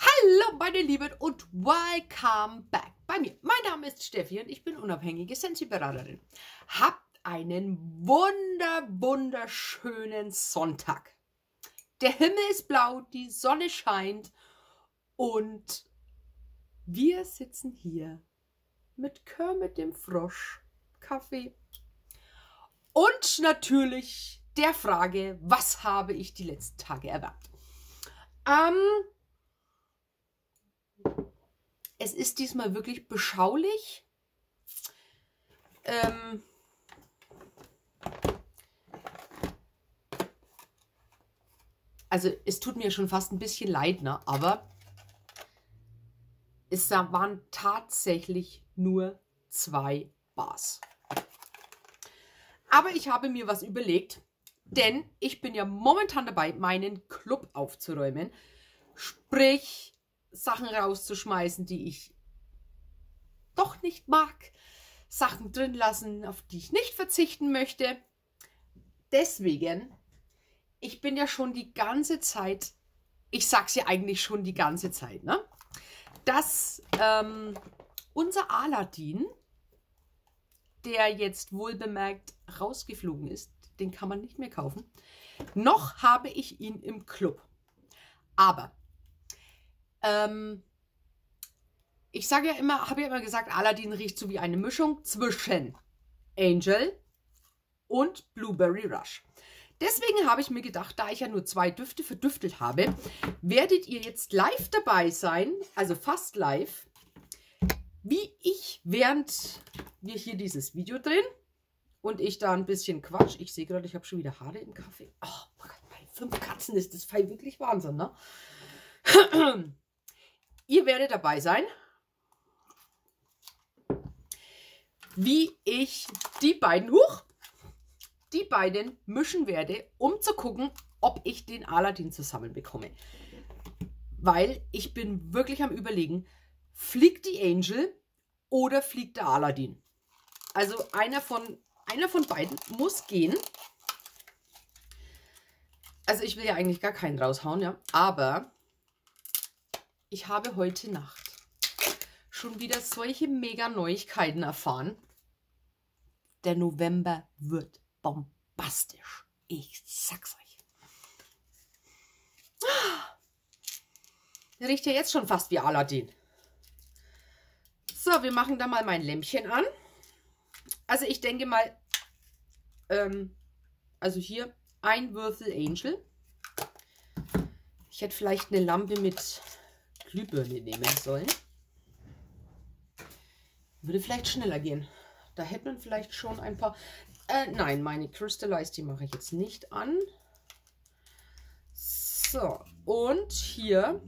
Hallo meine Lieben und welcome back bei mir. Mein Name ist Steffi und ich bin unabhängige Sensi-Beraterin. Habt einen wunder, wunderschönen Sonntag. Der Himmel ist blau, die Sonne scheint und wir sitzen hier mit Kermit dem Frosch, Kaffee und natürlich der Frage, was habe ich die letzten Tage erwartet. Ähm, es ist diesmal wirklich beschaulich. Ähm, also es tut mir schon fast ein bisschen leid, ne? aber es waren tatsächlich nur zwei Bars. Aber ich habe mir was überlegt, denn ich bin ja momentan dabei, meinen Club aufzuräumen. Sprich, Sachen rauszuschmeißen, die ich doch nicht mag. Sachen drin lassen, auf die ich nicht verzichten möchte. Deswegen, ich bin ja schon die ganze Zeit, ich sag's ja eigentlich schon die ganze Zeit, ne? Dass ähm, unser Aladdin, der jetzt wohlbemerkt rausgeflogen ist, den kann man nicht mehr kaufen, noch habe ich ihn im Club. Aber ähm, ich sage ja immer, habe ja immer gesagt, Aladdin riecht so wie eine Mischung zwischen Angel und Blueberry Rush. Deswegen habe ich mir gedacht, da ich ja nur zwei Düfte verdüftet habe, werdet ihr jetzt live dabei sein, also fast live, wie ich, während wir hier dieses Video drehen und ich da ein bisschen Quatsch, ich sehe gerade, ich habe schon wieder Haare im Kaffee. Oh Gott, bei fünf Katzen ist das Fall wirklich Wahnsinn, ne? Ihr werdet dabei sein, wie ich die beiden, hoch, die beiden mischen werde, um zu gucken, ob ich den Aladdin zusammenbekomme. Weil ich bin wirklich am überlegen, fliegt die Angel oder fliegt der Aladdin? Also einer von, einer von beiden muss gehen. Also ich will ja eigentlich gar keinen raushauen, ja. Aber ich habe heute Nacht schon wieder solche mega Neuigkeiten erfahren. Der November wird bombastisch. Ich sag's euch. Der riecht ja jetzt schon fast wie Aladdin. So, wir machen da mal mein Lämpchen an. Also ich denke mal, ähm, also hier ein Würfel Angel. Ich hätte vielleicht eine Lampe mit Glühbirne nehmen sollen. Würde vielleicht schneller gehen. Da hätte man vielleicht schon ein paar... Äh, nein, meine Crystallize, die mache ich jetzt nicht an. So, und hier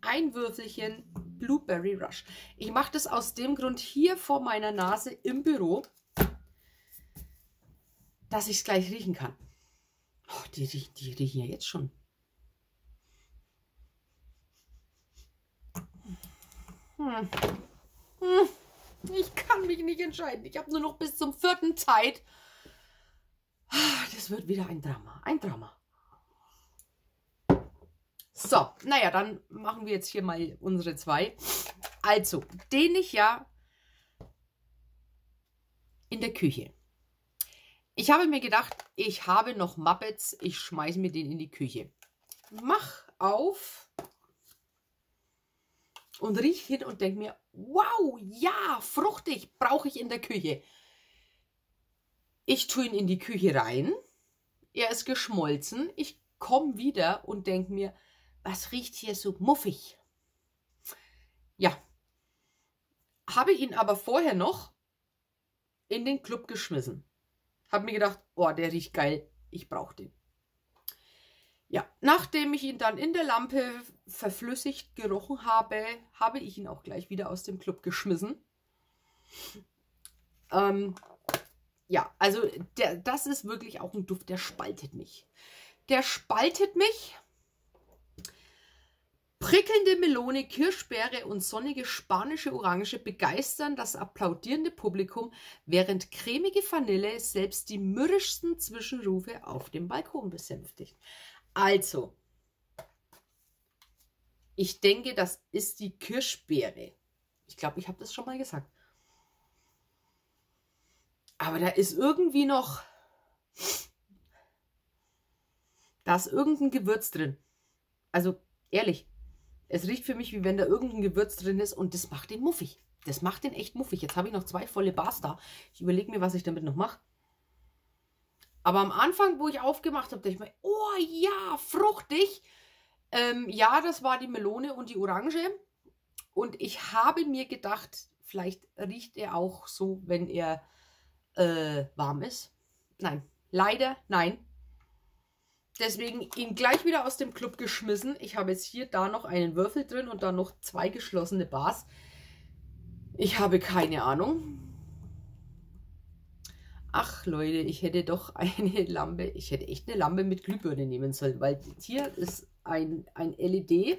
ein Würfelchen Blueberry Rush. Ich mache das aus dem Grund hier vor meiner Nase im Büro, dass ich es gleich riechen kann. Oh, die, die, die riechen ja jetzt schon Hm. Hm. Ich kann mich nicht entscheiden. Ich habe nur noch bis zum vierten Zeit. Das wird wieder ein Drama. Ein Drama. So, naja, dann machen wir jetzt hier mal unsere zwei. Also, den ich ja in der Küche. Ich habe mir gedacht, ich habe noch Muppets, ich schmeiße mir den in die Küche. Mach auf und riech hin und denke mir, wow, ja, fruchtig, brauche ich in der Küche. Ich tue ihn in die Küche rein, er ist geschmolzen, ich komme wieder und denke mir, was riecht hier so muffig? Ja, habe ihn aber vorher noch in den Club geschmissen. Habe mir gedacht, oh, der riecht geil, ich brauche den. Ja, nachdem ich ihn dann in der Lampe verflüssigt gerochen habe, habe ich ihn auch gleich wieder aus dem Club geschmissen. Ähm, ja, also der, das ist wirklich auch ein Duft, der spaltet mich. Der spaltet mich. Prickelnde Melone, Kirschbeere und sonnige spanische Orange begeistern das applaudierende Publikum, während cremige Vanille selbst die mürrischsten Zwischenrufe auf dem Balkon besänftigt. Also, Ich denke, das ist die Kirschbeere. Ich glaube, ich habe das schon mal gesagt. Aber da ist irgendwie noch. Da ist irgendein Gewürz drin. Also ehrlich, es riecht für mich, wie wenn da irgendein Gewürz drin ist und das macht den muffig. Das macht den echt muffig. Jetzt habe ich noch zwei volle Bars da. Ich überlege mir, was ich damit noch mache. Aber am Anfang, wo ich aufgemacht habe, dachte ich mir, oh ja, fruchtig. Ähm, ja, das war die Melone und die Orange. Und ich habe mir gedacht, vielleicht riecht er auch so, wenn er äh, warm ist. Nein, leider nein. Deswegen ihn gleich wieder aus dem Club geschmissen. Ich habe jetzt hier da noch einen Würfel drin und dann noch zwei geschlossene Bars. Ich habe keine Ahnung. Ach Leute, ich hätte doch eine Lampe, ich hätte echt eine Lampe mit Glühbirne nehmen sollen, weil hier ist ein, ein LED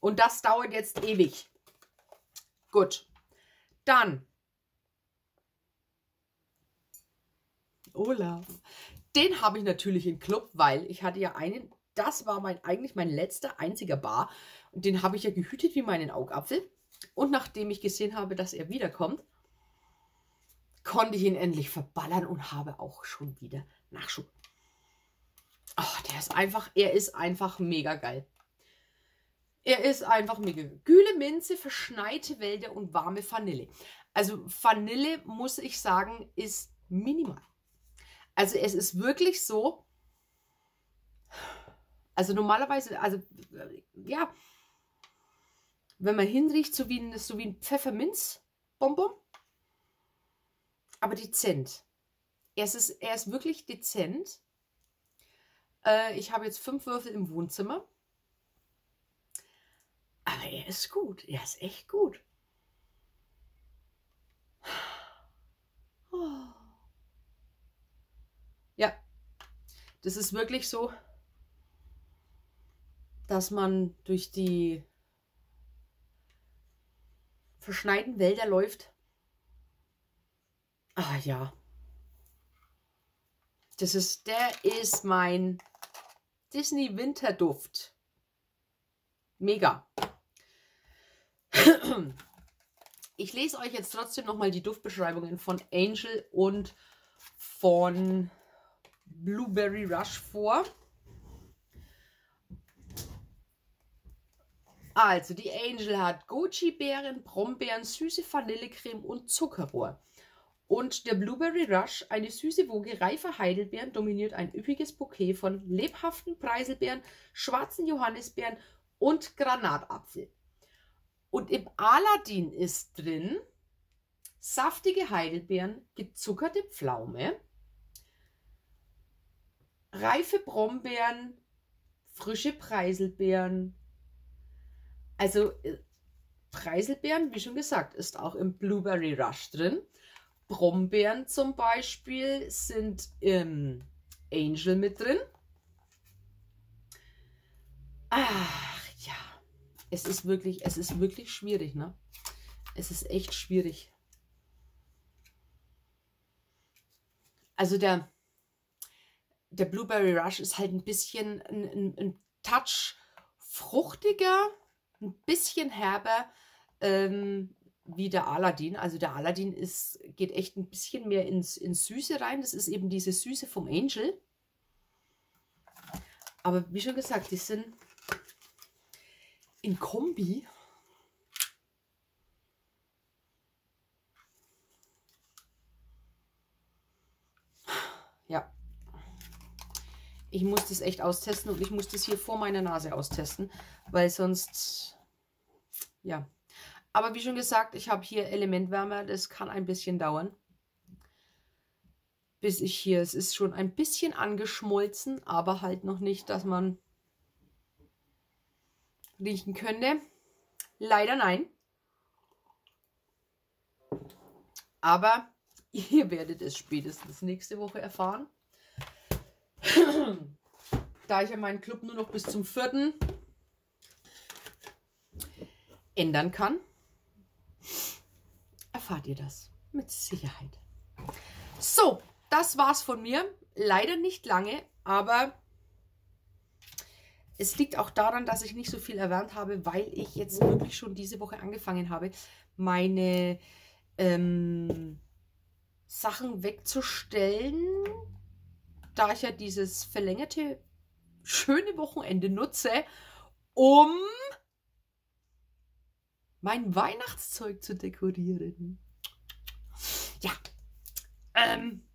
und das dauert jetzt ewig. Gut, dann Olaf. Den habe ich natürlich im Club, weil ich hatte ja einen, das war mein eigentlich mein letzter einziger Bar und den habe ich ja gehütet wie meinen Augapfel. Und nachdem ich gesehen habe, dass er wiederkommt, konnte ich ihn endlich verballern und habe auch schon wieder Nachschub. Oh, der ist einfach, er ist einfach mega geil. Er ist einfach mega geil. Kühle Minze, verschneite Wälder und warme Vanille. Also Vanille, muss ich sagen, ist minimal. Also es ist wirklich so, also normalerweise, also ja, wenn man hinriecht, so wie ein, so wie ein Pfefferminzbonbon, aber dezent. Er ist, er ist wirklich dezent. Äh, ich habe jetzt fünf Würfel im Wohnzimmer. Aber er ist gut. Er ist echt gut. Oh. Ja, das ist wirklich so, dass man durch die verschneiten Wälder läuft. Ah ja. Das ist, der ist mein Disney Winterduft. Mega. Ich lese euch jetzt trotzdem nochmal die Duftbeschreibungen von Angel und von Blueberry Rush vor. Also, die Angel hat Goji-Beeren, Brombeeren, süße Vanillecreme und Zuckerrohr. Und der Blueberry Rush, eine süße Woge reifer Heidelbeeren, dominiert ein üppiges Bouquet von lebhaften Preiselbeeren, schwarzen Johannisbeeren und Granatapfel. Und im Aladdin ist drin saftige Heidelbeeren, gezuckerte Pflaume, reife Brombeeren, frische Preiselbeeren. Also äh, Preiselbeeren, wie schon gesagt, ist auch im Blueberry Rush drin. Brombeeren zum Beispiel sind im Angel mit drin. Ach ja, es ist wirklich, es ist wirklich schwierig, ne? Es ist echt schwierig. Also der, der Blueberry Rush ist halt ein bisschen ein, ein, ein Touch fruchtiger, ein bisschen herber ähm, wie der Aladdin. Also der Aladdin ist, geht echt ein bisschen mehr ins, ins Süße rein. Das ist eben diese Süße vom Angel. Aber wie schon gesagt, die sind in Kombi Ja. Ich muss das echt austesten und ich muss das hier vor meiner Nase austesten, weil sonst, ja. Aber wie schon gesagt, ich habe hier Elementwärmer, das kann ein bisschen dauern. Bis ich hier, es ist schon ein bisschen angeschmolzen, aber halt noch nicht, dass man riechen könnte. Leider nein. Aber ihr werdet es spätestens nächste Woche erfahren. da ich ja meinen Club nur noch bis zum 4. ändern kann, erfahrt ihr das mit Sicherheit. So, das war's von mir. Leider nicht lange, aber es liegt auch daran, dass ich nicht so viel erwärmt habe, weil ich jetzt wirklich schon diese Woche angefangen habe, meine ähm, Sachen wegzustellen, da ich ja dieses verlängerte schöne Wochenende nutze, um mein Weihnachtszeug zu dekorieren. Ja, ähm,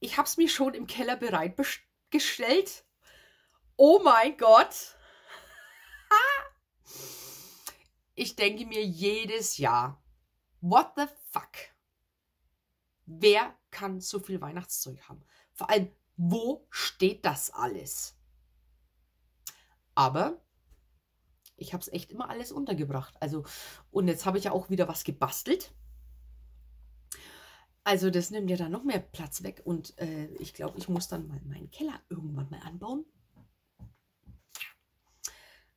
ich habe es mir schon im Keller bereitgestellt. Oh mein Gott. ich denke mir jedes Jahr, what the fuck? Wer kann so viel Weihnachtszeug haben? Vor allem, wo steht das alles? Aber ich habe es echt immer alles untergebracht. Also, und jetzt habe ich ja auch wieder was gebastelt. Also, das nimmt ja dann noch mehr Platz weg. Und äh, ich glaube, ich muss dann mal meinen Keller irgendwann mal anbauen.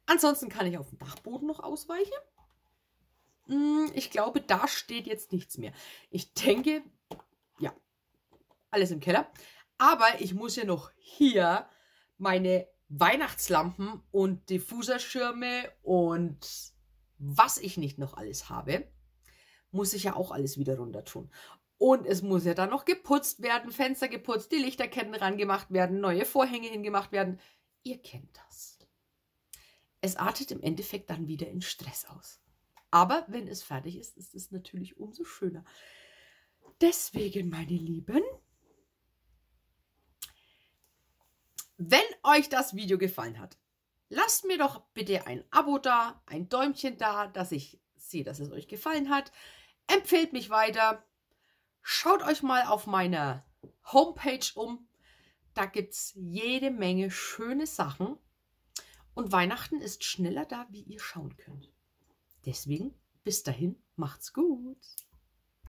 Ansonsten kann ich auf dem Dachboden noch ausweichen. Hm, ich glaube, da steht jetzt nichts mehr. Ich denke, ja, alles im Keller. Aber ich muss ja noch hier meine Weihnachtslampen und Diffuserschirme und was ich nicht noch alles habe, muss ich ja auch alles wieder runter tun. Und es muss ja dann noch geputzt werden, Fenster geputzt, die Lichterketten rangemacht werden, neue Vorhänge hingemacht werden. Ihr kennt das. Es artet im Endeffekt dann wieder in Stress aus. Aber wenn es fertig ist, ist es natürlich umso schöner. Deswegen, meine Lieben, wenn euch das Video gefallen hat, lasst mir doch bitte ein Abo da, ein Däumchen da, dass ich sehe, dass es euch gefallen hat. Empfehlt mich weiter. Schaut euch mal auf meiner Homepage um. Da gibt es jede Menge schöne Sachen. Und Weihnachten ist schneller da, wie ihr schauen könnt. Deswegen, bis dahin, macht's gut.